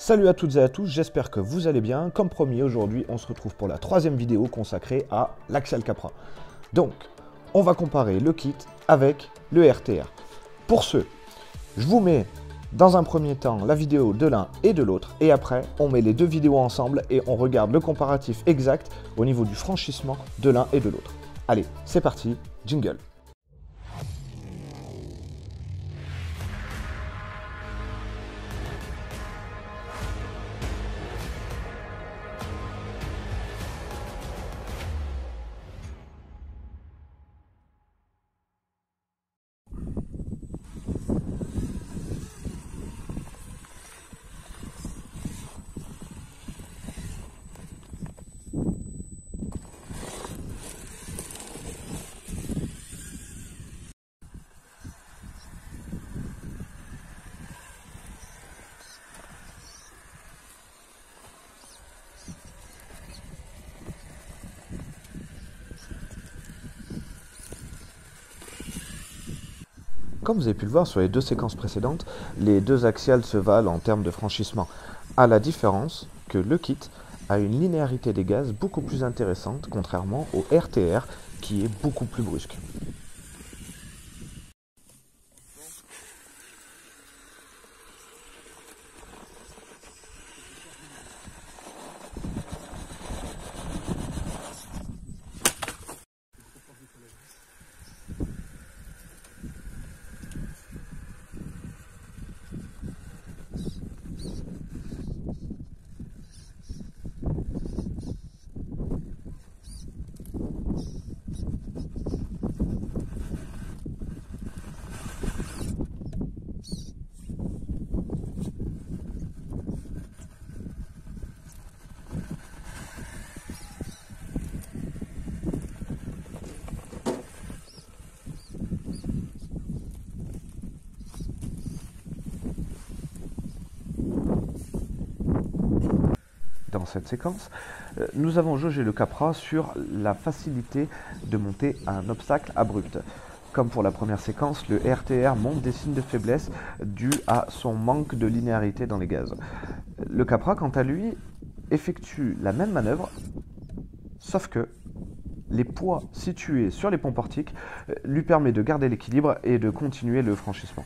Salut à toutes et à tous, j'espère que vous allez bien. Comme promis, aujourd'hui, on se retrouve pour la troisième vidéo consacrée à l'Axial Capra. Donc, on va comparer le kit avec le RTR. Pour ce, je vous mets dans un premier temps la vidéo de l'un et de l'autre, et après, on met les deux vidéos ensemble et on regarde le comparatif exact au niveau du franchissement de l'un et de l'autre. Allez, c'est parti, jingle. Comme vous avez pu le voir sur les deux séquences précédentes, les deux axiales se valent en termes de franchissement, à la différence que le kit a une linéarité des gaz beaucoup plus intéressante, contrairement au RTR qui est beaucoup plus brusque. Dans cette séquence, euh, nous avons jaugé le Capra sur la facilité de monter un obstacle abrupt. Comme pour la première séquence, le RTR monte des signes de faiblesse dus à son manque de linéarité dans les gaz. Le Capra, quant à lui, effectue la même manœuvre, sauf que les poids situés sur les ponts portiques euh, lui permettent de garder l'équilibre et de continuer le franchissement.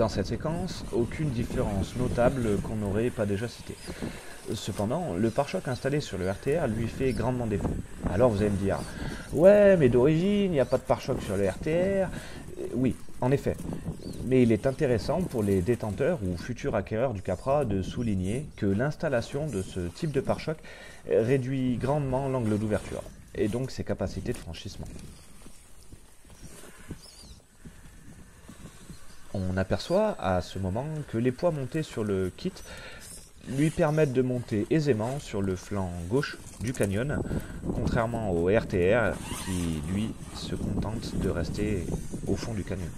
Dans cette séquence, aucune différence notable qu'on n'aurait pas déjà citée. Cependant, le pare-choc installé sur le RTR lui fait grandement défaut. Alors vous allez me dire, ouais, mais d'origine, il n'y a pas de pare-choc sur le RTR. Oui, en effet. Mais il est intéressant pour les détenteurs ou futurs acquéreurs du Capra de souligner que l'installation de ce type de pare-choc réduit grandement l'angle d'ouverture et donc ses capacités de franchissement. On aperçoit à ce moment que les poids montés sur le kit lui permettent de monter aisément sur le flanc gauche du canyon, contrairement au RTR qui, lui, se contente de rester au fond du canyon.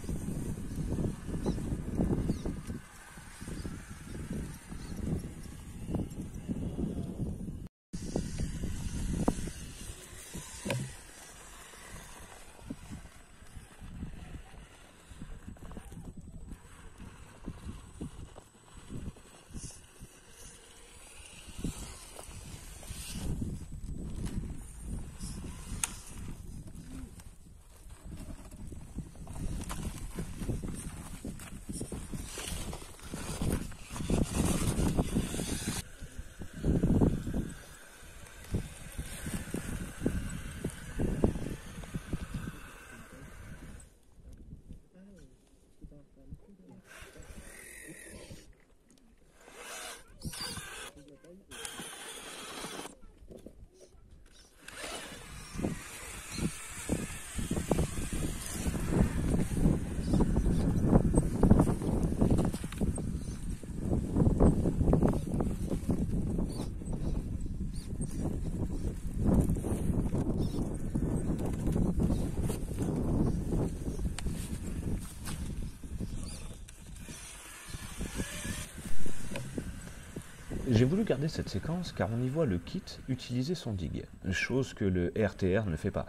J'ai voulu garder cette séquence car on y voit le kit utiliser son dig, chose que le RTR ne fait pas.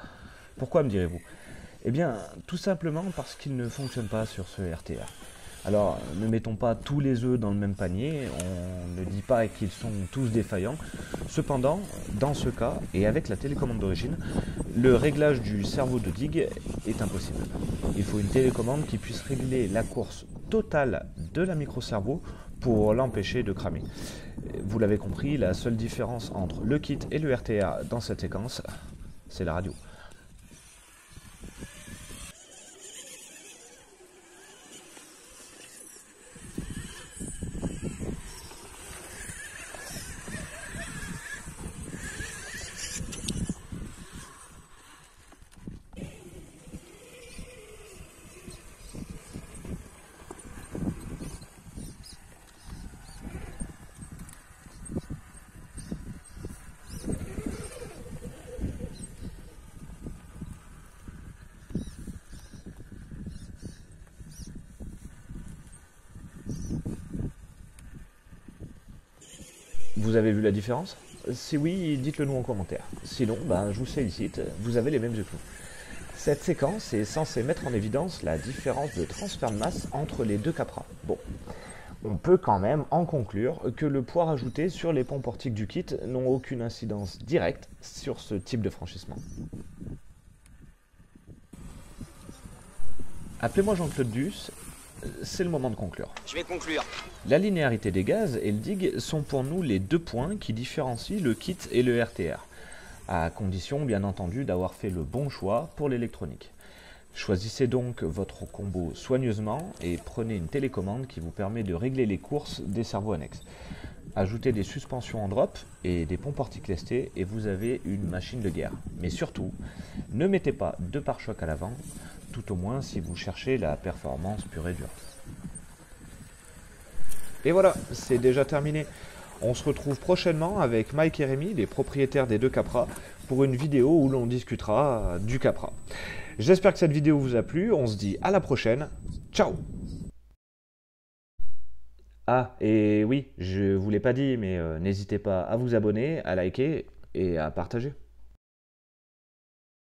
Pourquoi me direz-vous? Eh bien, tout simplement parce qu'il ne fonctionne pas sur ce RTR. Alors, ne mettons pas tous les œufs dans le même panier, on ne dit pas qu'ils sont tous défaillants. Cependant, dans ce cas, et avec la télécommande d'origine, le réglage du cerveau de dig est impossible. Il faut une télécommande qui puisse régler la course totale de la micro-cerveau pour l'empêcher de cramer. Vous l'avez compris, la seule différence entre le kit et le RTA dans cette séquence, c'est la radio. Vous avez vu la différence? Si oui, dites-le nous en commentaire. Sinon, ben, je vous félicite, vous avez les mêmes yeux Cette séquence est censée mettre en évidence la différence de transfert de masse entre les deux capras. Bon, on peut quand même en conclure que le poids rajouté sur les ponts portiques du kit n'ont aucune incidence directe sur ce type de franchissement. Appelez-moi Jean-Claude Duss c'est le moment de conclure. Je vais conclure. La linéarité des gaz et le dig sont pour nous les deux points qui différencient le kit et le RTR, à condition bien entendu d'avoir fait le bon choix pour l'électronique. Choisissez donc votre combo soigneusement et prenez une télécommande qui vous permet de régler les courses des cerveaux annexes. Ajoutez des suspensions en drop et des pompes portiques lestés et vous avez une machine de guerre. Mais surtout, ne mettez pas de pare-choc à l'avant, tout au moins si vous cherchez la performance pure et dure. Et voilà, c'est déjà terminé. On se retrouve prochainement avec Mike et Rémi, les propriétaires des deux Capra, pour une vidéo où l'on discutera du Capra. J'espère que cette vidéo vous a plu, on se dit à la prochaine, ciao Ah, et oui, je vous l'ai pas dit, mais euh, n'hésitez pas à vous abonner, à liker et à partager.